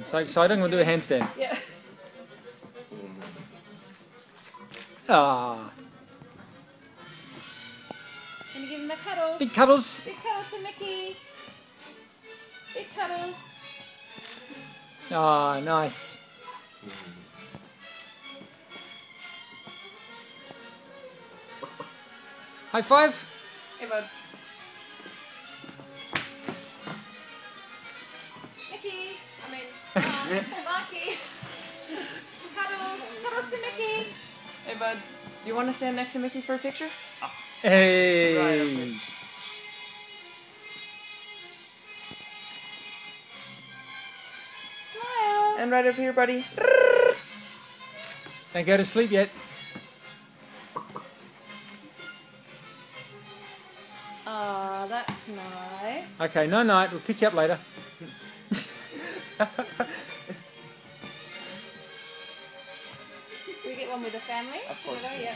I'm so excited. I'm going to do a handstand. Yeah. Ah, Can you give him a cuddle? big cuddles. Big cuddles to Mickey. Big cuddles. Ah, nice. High five. Hey, bud. I mean, Marky. cuddles. Cuddles to Mickey. Hey, bud. Do you want to stand next to Mickey for a picture? Hey. Right. Smile. And right over here, buddy. Don't go to sleep yet. Aw, that's nice. Okay, no night. We'll pick you up later. We get one with the family? Of course. Yeah.